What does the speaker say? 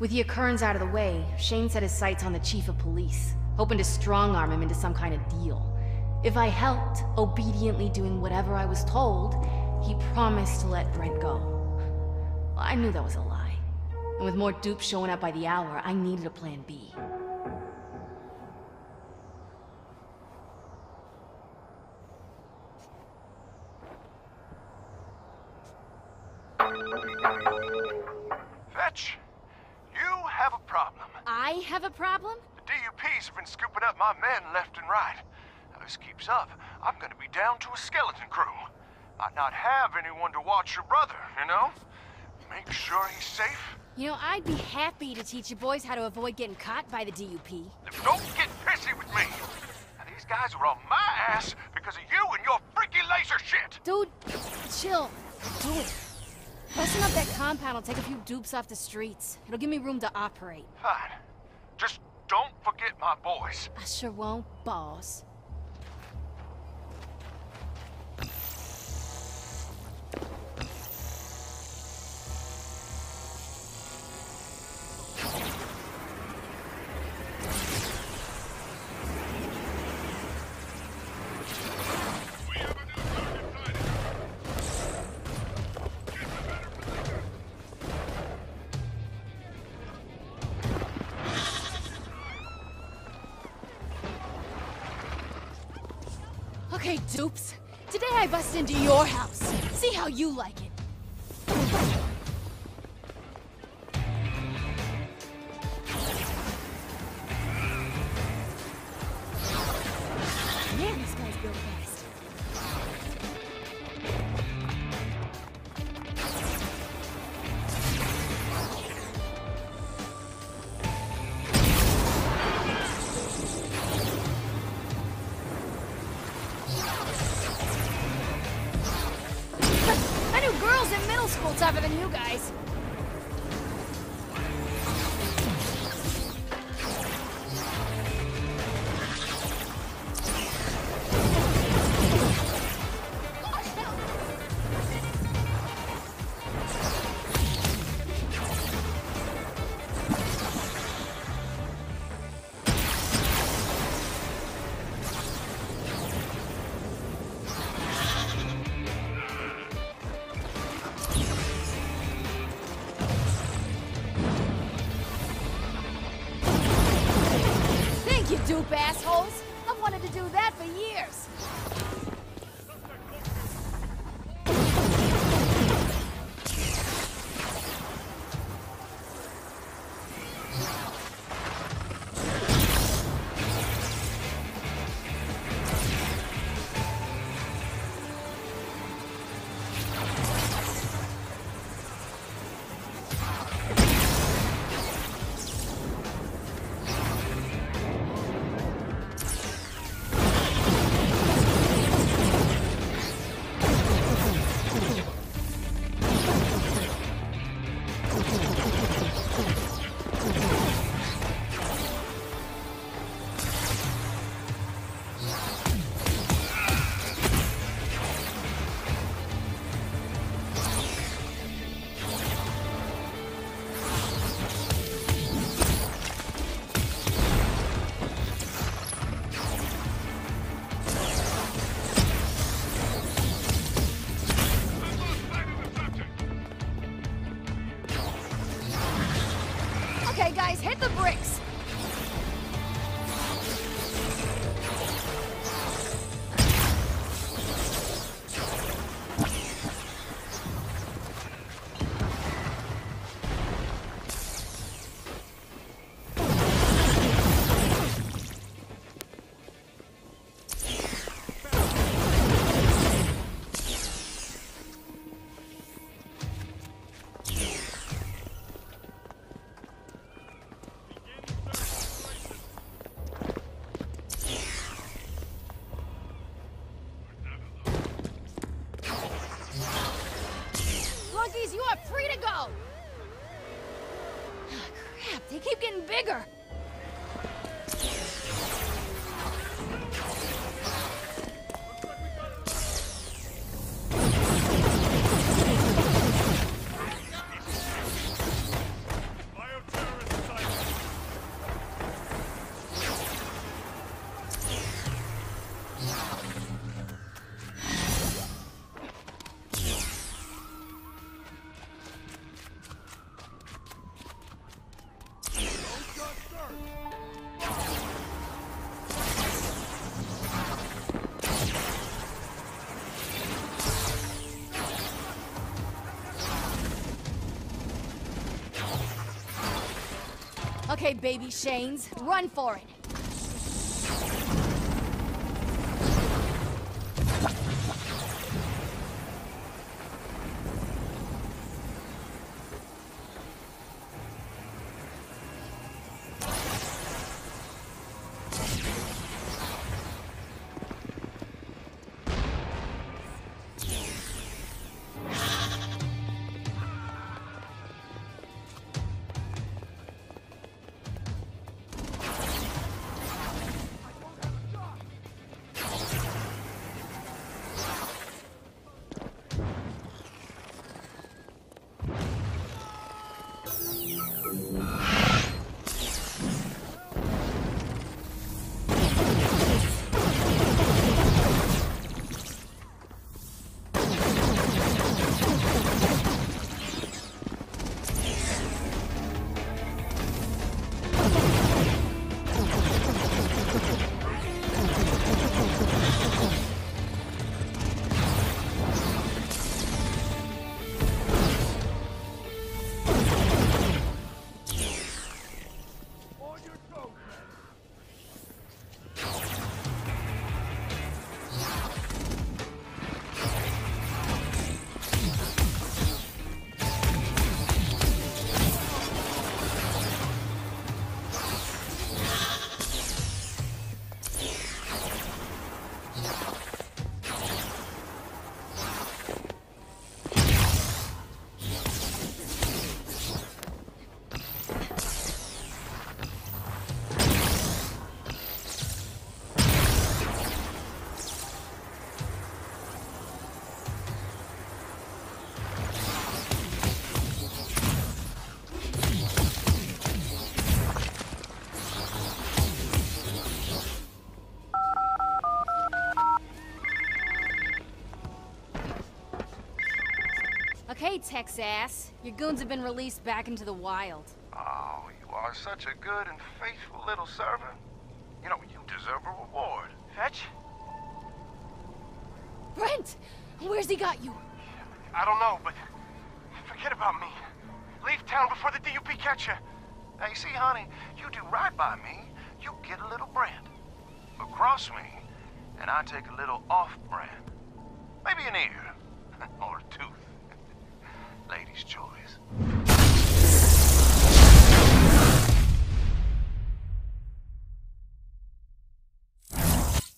With the Akurans out of the way, Shane set his sights on the chief of police, hoping to strong-arm him into some kind of deal. If I helped, obediently doing whatever I was told, he promised to let Brent go. I knew that was a lie. And with more dupes showing up by the hour, I needed a plan B. Fetch, you have a problem. I have a problem? The DUPs have been scooping up my men left and right. Now, this keeps up, I'm gonna be down to a skeleton crew. I might not have anyone to watch your brother, you know? Make sure he's safe. You know, I'd be happy to teach you boys how to avoid getting caught by the DUP. Don't get pissy with me. Now, these guys are on my ass because of you and your freaky laser shit. Dude, chill. Do it. Busting up that compound will take a few dupes off the streets. It'll give me room to operate. Fine. Just don't forget my boys. I sure won't, boss. Okay, dupes. Today I bust into your house. See how you like it. Man, guy's fast. Tougher than you guys. Assholes. I've wanted to do that for years. Flunkies, you are free to go! Ah, Crap, they keep getting bigger! Okay, baby Shanes, run for it. Okay, Texas. Your goons have been released back into the wild. Oh, you are such a good and faithful little servant. You know, you deserve a reward. Fetch? Brent! Where's he got you? I don't know, but forget about me. Leave town before the DUP catch you. Now, you see, honey, you do right by me, you get a little brand. But cross me, and I take a little off-brand. Maybe an ear, or a tooth lady's choice.